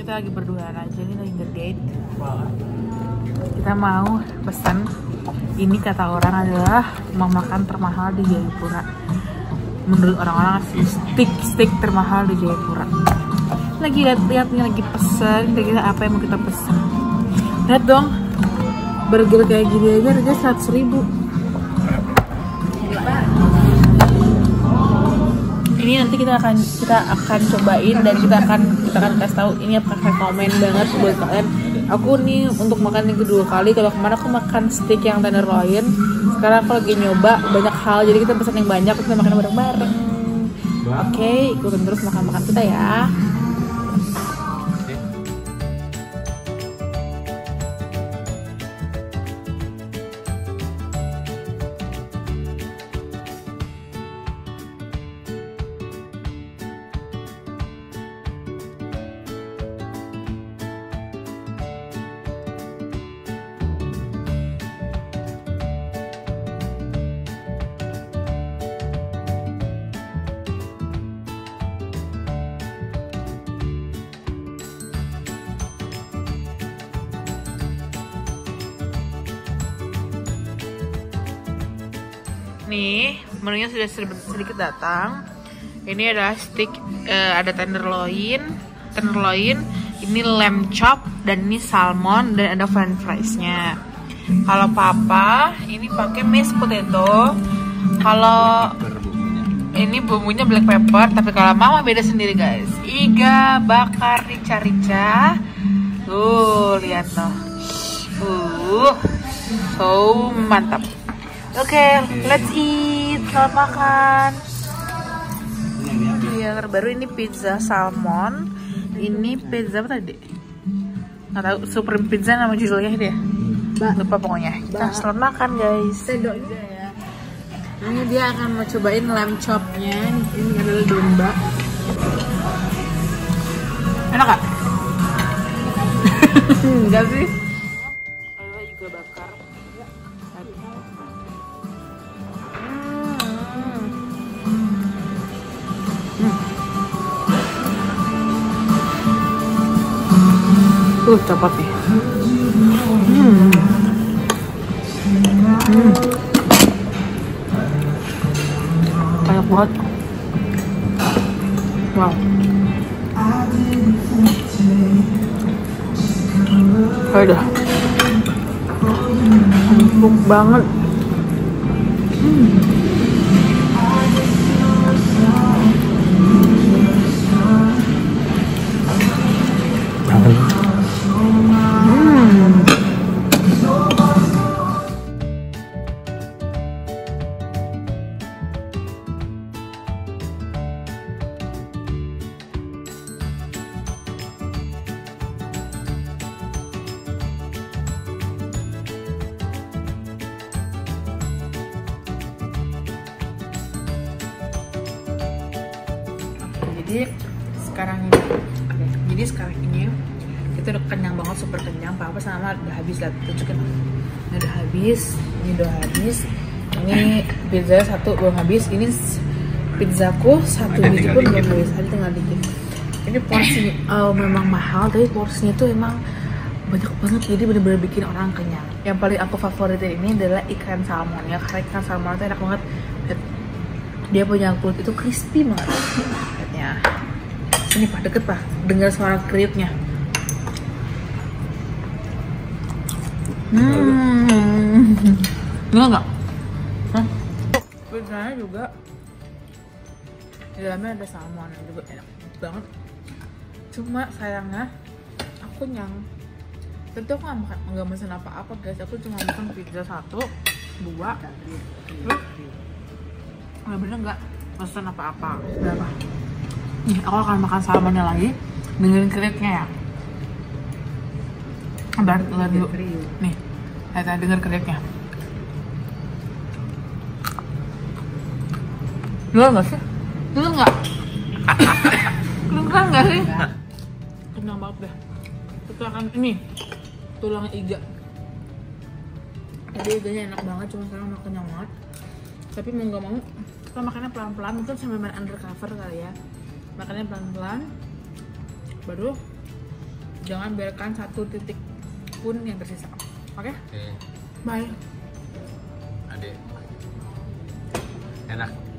kita lagi berdua aja nih lagi ngedate. Kita mau pesan ini kata orang adalah mau makan termahal di Jayapura. Menurut orang-orang sih stick stick termahal di Jayapura. Lagi lihat-lihat lagi pesen kira-kira apa yang mau kita pesen lihat dong burger kayak gini aja harga seratus ribu ini nanti kita akan kita akan cobain dan kita akan kita akan kasih tahu ini apa rekomend banget buat kalian. Aku nih untuk makan yang kedua kali kalau kemarin aku makan steak yang tenderloin. Sekarang aku lagi nyoba banyak hal jadi kita pesan yang banyak kita makan bareng-bareng. Oke ikutin terus makan-makan kita ya nih menunya sudah sedikit datang. Ini adalah stick eh, ada tenderloin tenderloin ini lamb chop dan ini salmon dan ada french fries nya kalau papa ini pakai mashed potato. Kalau ini bumbunya black pepper tapi kalau mama beda sendiri guys. Iga bakar rica-rica. Tuh lihat tuh uh so mantap Oke, okay, let's eat. Selamat makan. Yang terbaru ini pizza salmon. Ini pizza apa tadi? Nggak tahu. Supreme pizza nama judulnya dia. Lupa pokoknya. Kita selamat makan guys. Ya. Ini dia akan mau cobain lamb chopnya. Ini adalah domba. Enak gak? Enggak sih. Ada juga bakar. Tuh copot nih. Hmm. Hmm. Banyak banget. Wow. Kayak dah. Empuk banget. Hmm. Jadi sekarang ini jadi sekarang ini kita udah kenyang banget super kenyang. Papa sama udah habis lah tunjukin. Ini udah habis ini udah habis. Ini pizza satu belum habis. Ini pizzaku satu biji pun belum habis. Tadi tinggal dikit. Ini porsi uh, memang mahal tapi porsinya tuh emang banyak banget. Jadi bener-bener bikin orang kenyang. Yang paling aku favorit ini adalah ikan salmon ya karena ikan salmon itu enak banget. Dia punya kulit itu crispy banget ya ini pak. Deket pak. Dengar suara kriuknya. Hmm. Enggak enggak. Pizzanya juga. Di dalamnya ada salmon juga enak banget. Cuma sayangnya aku nyang tentu aku nggak makan nggak mesen apa-apa guys. Aku cuma makan pizza satu dua terus bener-bener nggak? Pesen apa-apa. Berapa nih aku akan makan salmonnya lagi dengerin kriuknya ya lihat dulu nih lihat denger kriuknya Dengar nggak sih? Dengar nggak? Dengar nggak sih? Kenyang banget deh. Kita akan ini tulang iga. Tadi iganya enak banget, cuma sekarang udah kenyang banget. Tapi mau nggak mau, kita makannya pelan-pelan, mungkin sambil main undercover kali ya. Makannya pelan-pelan, baru jangan biarkan satu titik pun yang tersisa. Oke? Oke, bye. Adek. Enak.